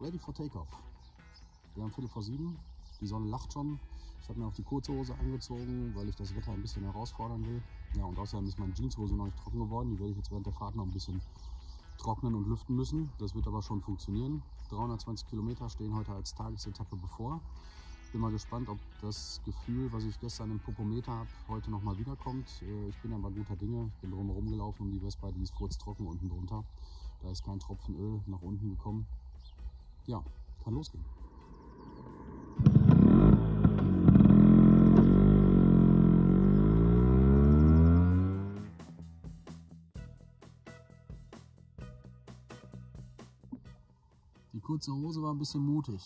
ready for takeoff. Wir haben Viertel vor sieben, die Sonne lacht schon. Ich habe mir auch die kurze Hose angezogen, weil ich das Wetter ein bisschen herausfordern will. Ja, und außerdem ist meine Jeanshose noch nicht trocken geworden. Die werde ich jetzt während der Fahrt noch ein bisschen trocknen und lüften müssen. Das wird aber schon funktionieren. 320 Kilometer stehen heute als Tagesetappe bevor. Ich bin mal gespannt, ob das Gefühl, was ich gestern im Popometer habe, heute nochmal wiederkommt. Äh, ich bin aber guter Dinge. Ich bin drumherum gelaufen um die Vespa, die ist furztrocken unten drunter. Da ist kein Tropfen Öl nach unten gekommen. Ja, kann losgehen. Die kurze Hose war ein bisschen mutig.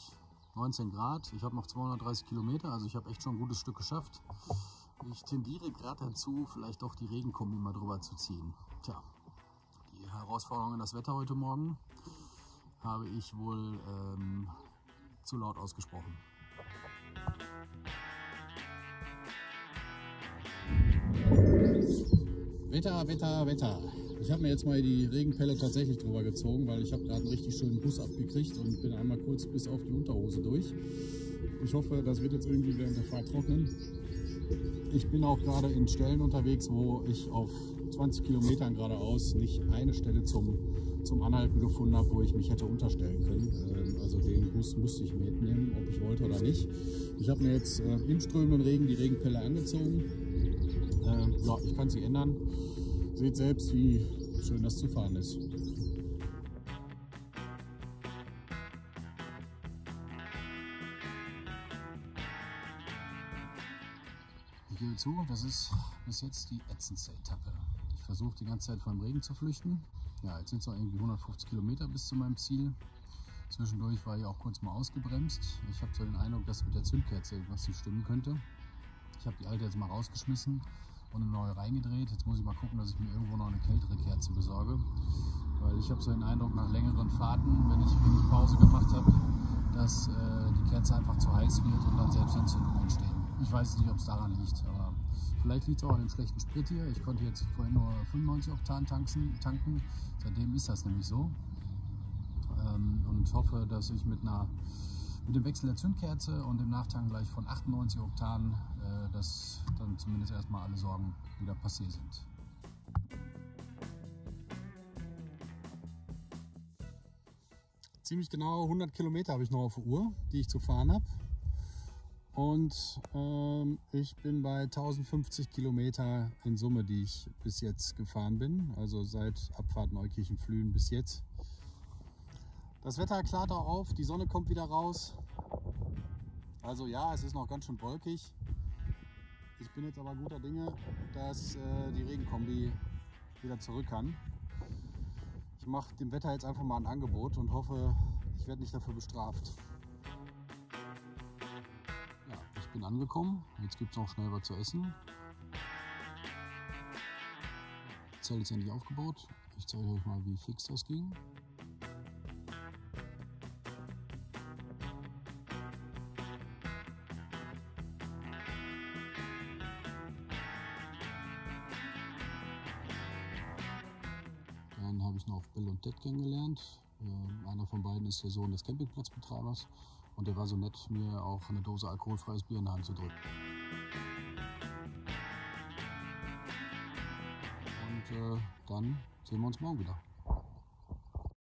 19 Grad, ich habe noch 230 Kilometer, also ich habe echt schon ein gutes Stück geschafft. Ich tendiere gerade dazu, vielleicht doch die Regenkombi mal drüber zu ziehen. Tja, die Herausforderung in das Wetter heute Morgen habe ich wohl ähm, zu laut ausgesprochen. Wetter, Wetter, Wetter. Ich habe mir jetzt mal die Regenpelle tatsächlich drüber gezogen, weil ich habe gerade einen richtig schönen Bus abgekriegt und bin einmal kurz bis auf die Unterhose durch. Ich hoffe, das wird jetzt irgendwie während der Fahrt trocknen. Ich bin auch gerade in Stellen unterwegs, wo ich auf 20 Kilometern geradeaus nicht eine Stelle zum, zum Anhalten gefunden habe, wo ich mich hätte unterstellen können. Ähm, also den Bus musste ich mitnehmen, ob ich wollte oder nicht. Ich habe mir jetzt äh, im strömenden Regen die Regenpelle angezogen. Ähm, ja, ich kann sie ändern. Seht selbst, wie schön das zu fahren ist. Ich gebe zu, das ist bis jetzt die ätzendste Etappe. Ich versuche die ganze Zeit vor dem Regen zu flüchten. Ja, jetzt sind es noch irgendwie 150 Kilometer bis zu meinem Ziel. Zwischendurch war ich auch kurz mal ausgebremst. Ich habe so den Eindruck, dass mit der Zündkerze irgendwas nicht stimmen könnte. Ich habe die alte jetzt mal rausgeschmissen und eine neue reingedreht. Jetzt muss ich mal gucken, dass ich mir irgendwo noch eine kältere Kerze besorge. Weil ich habe so den Eindruck, nach längeren Fahrten, wenn ich wenig Pause gemacht habe, dass äh, die Kerze einfach zu heiß wird und dann Selbstentzündungen entstehen. Ich weiß nicht, ob es daran liegt, aber vielleicht liegt es auch an dem schlechten Sprit hier. Ich konnte jetzt vorhin nur 95 Oktan tanken. tanken. Seitdem ist das nämlich so. Ähm, und hoffe, dass ich mit einer mit dem Wechsel der Zündkerze und dem Nachtank gleich von 98 Oktan, äh, dass dann zumindest erstmal alle Sorgen wieder passé sind. Ziemlich genau 100 Kilometer habe ich noch auf der Uhr, die ich zu fahren habe. Und ähm, ich bin bei 1050 Kilometer in Summe, die ich bis jetzt gefahren bin. Also seit Abfahrt Neukirchen-Flühen bis jetzt. Das Wetter klart auch auf, die Sonne kommt wieder raus. Also ja, es ist noch ganz schön wolkig. Ich bin jetzt aber guter Dinge, dass äh, die Regenkombi wieder zurück kann. Ich mache dem Wetter jetzt einfach mal ein Angebot und hoffe, ich werde nicht dafür bestraft. Bin angekommen. Jetzt gibt es noch schnell was zu essen. Das Zelt ist endlich aufgebaut. Ich zeige euch mal, wie fix das ging. Dann habe ich noch Bill und Ted kennengelernt. Äh, einer von beiden ist der Sohn des Campingplatzbetreibers und der war so nett, mir auch eine Dose alkoholfreies Bier in die Hand zu drücken. Und äh, dann sehen wir uns morgen wieder.